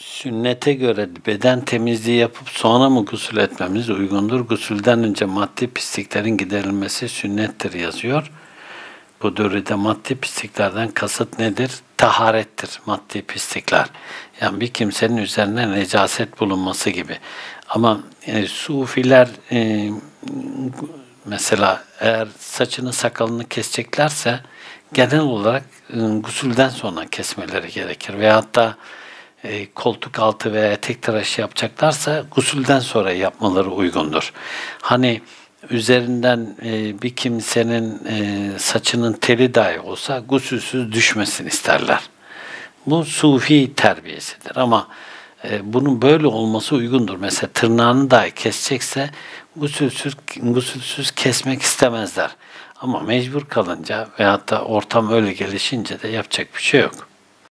sünnete göre beden temizliği yapıp sonra mı gusül etmemiz uygundur? Gusülden önce maddi pisliklerin giderilmesi sünnettir yazıyor. Bu dörride maddi pisliklerden kasıt nedir? Taharettir maddi pislikler. Yani bir kimsenin üzerine necaset bulunması gibi. Ama e, sufiler e, mesela eğer saçını sakalını keseceklerse genel olarak e, gusülden sonra kesmeleri gerekir. Veyahut da e, koltuk altı veya etek tıraşı yapacaklarsa gusülden sonra yapmaları uygundur. Hani üzerinden e, bir kimsenin e, saçının teli dahi olsa gusülsüz düşmesin isterler. Bu sufi terbiyesidir ama e, bunun böyle olması uygundur. Mesela tırnağını dahi kesecekse gusülsüz, gusülsüz kesmek istemezler. Ama mecbur kalınca veyahut da ortam öyle gelişince de yapacak bir şey yok.